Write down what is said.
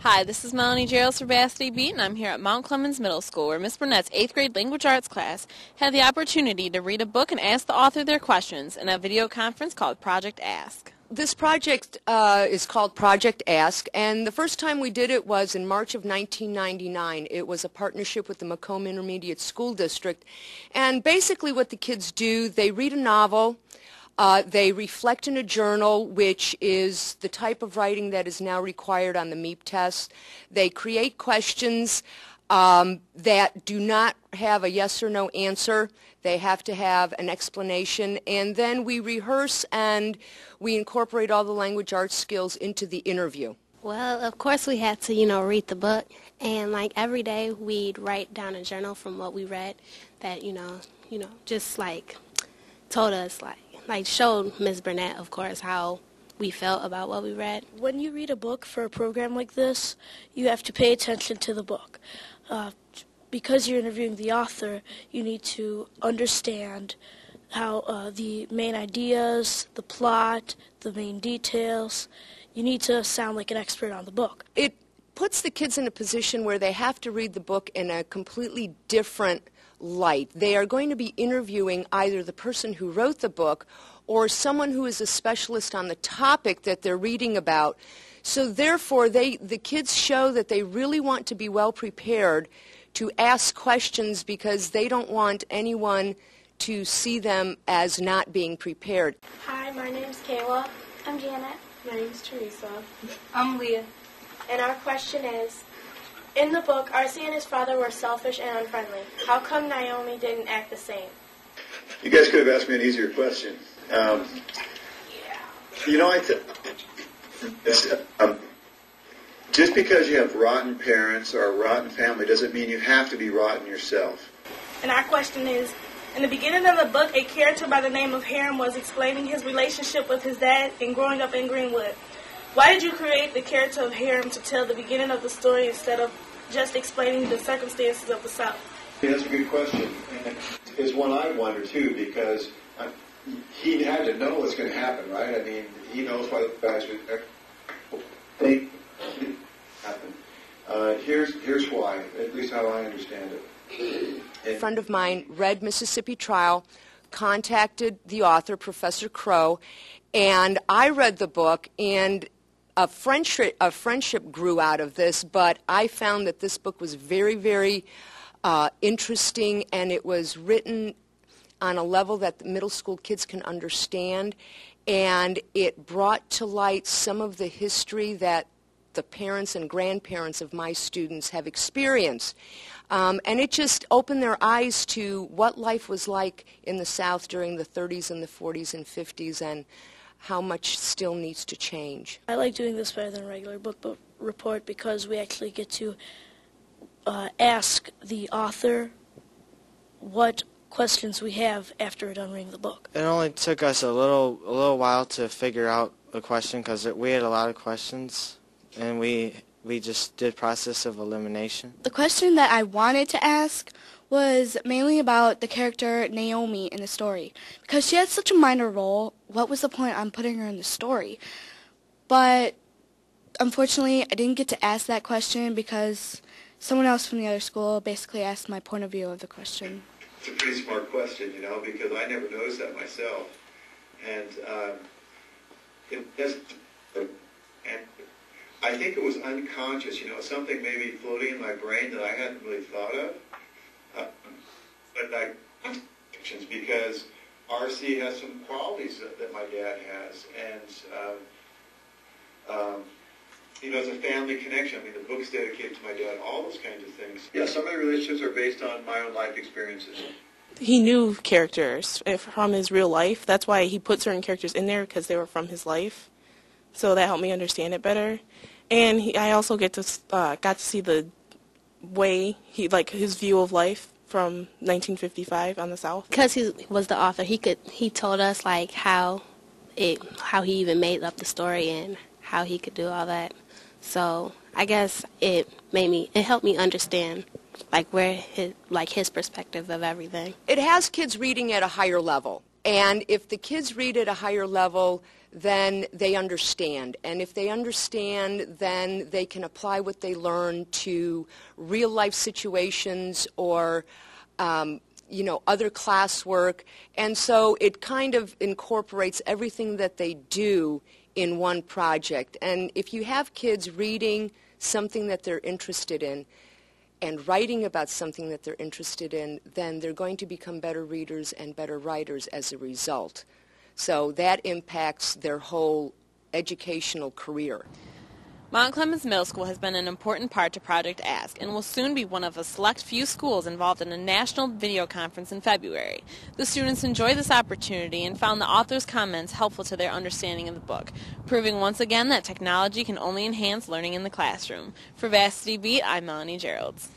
Hi, this is Melanie Jearlds for Bath City Beat, and I'm here at Mount Clemens Middle School, where Miss Burnett's 8th grade language arts class had the opportunity to read a book and ask the author their questions in a video conference called Project Ask. This project uh, is called Project Ask, and the first time we did it was in March of 1999. It was a partnership with the Macomb Intermediate School District, and basically what the kids do, they read a novel, uh, they reflect in a journal, which is the type of writing that is now required on the MEAP test. They create questions um, that do not have a yes or no answer. They have to have an explanation. And then we rehearse and we incorporate all the language arts skills into the interview. Well, of course we had to, you know, read the book. And like every day we'd write down a journal from what we read that, you know, you know, just like told us like like showed Ms. Burnett, of course, how we felt about what we read. When you read a book for a program like this, you have to pay attention to the book. Uh, because you're interviewing the author, you need to understand how uh, the main ideas, the plot, the main details. You need to sound like an expert on the book. It puts the kids in a position where they have to read the book in a completely different light. They are going to be interviewing either the person who wrote the book or someone who is a specialist on the topic that they're reading about. So therefore, they, the kids show that they really want to be well prepared to ask questions because they don't want anyone to see them as not being prepared. Hi, my name's Kayla. I'm Janet. My name's Teresa. I'm Leah. And our question is, in the book, R.C. and his father were selfish and unfriendly. How come Naomi didn't act the same? You guys could have asked me an easier question. Um, you know, I th- um, just because you have rotten parents or a rotten family doesn't mean you have to be rotten yourself. And our question is, in the beginning of the book, a character by the name of Hiram was explaining his relationship with his dad and growing up in Greenwood. Why did you create the character of Hiram to tell the beginning of the story instead of just explaining the circumstances of the South? Yeah, that's a good question. And it's one I wonder too because I, he had to know what's going to happen, right? I mean, he knows why the guys would think happen. Uh, here's here's why, at least how I understand it. A friend of mine read Mississippi Trial, contacted the author, Professor Crowe, and I read the book and a friendship, a friendship grew out of this, but I found that this book was very, very uh, interesting and it was written on a level that the middle school kids can understand. And it brought to light some of the history that the parents and grandparents of my students have experienced. Um, and it just opened their eyes to what life was like in the South during the 30s and the 40s and 50s and how much still needs to change. I like doing this better than a regular book report because we actually get to uh, ask the author what questions we have after we're done reading the book. It only took us a little a little while to figure out a question because we had a lot of questions, and we we just did process of elimination. The question that I wanted to ask was mainly about the character Naomi in the story. Because she had such a minor role, what was the point on putting her in the story? But unfortunately, I didn't get to ask that question because someone else from the other school basically asked my point of view of the question. It's a pretty smart question, you know, because I never noticed that myself. And um, it and I think it was unconscious, you know, something maybe floating in my brain that I hadn't really thought of but like because RC has some qualities that, that my dad has, and um, um, you know, it's a family connection. I mean, the book's dedicated to my dad, all those kinds of things. Yeah, some of the relationships are based on my own life experiences. He knew characters from his real life. That's why he put certain characters in there because they were from his life. So that helped me understand it better. And he, I also get to uh, got to see the way he like his view of life from 1955 on the South. Because he was the author, he could he told us like how it how he even made up the story and how he could do all that. So I guess it made me it helped me understand like where his like his perspective of everything. It has kids reading at a higher level. And if the kids read at a higher level, then they understand. And if they understand, then they can apply what they learn to real life situations or um, you know, other classwork. And so it kind of incorporates everything that they do in one project. And if you have kids reading something that they're interested in and writing about something that they're interested in, then they're going to become better readers and better writers as a result. So that impacts their whole educational career. Mount Clemens Middle School has been an important part to Project Ask and will soon be one of a select few schools involved in a national video conference in February. The students enjoyed this opportunity and found the author's comments helpful to their understanding of the book, proving once again that technology can only enhance learning in the classroom. For Bath City Beat, I'm Melanie Jearlds.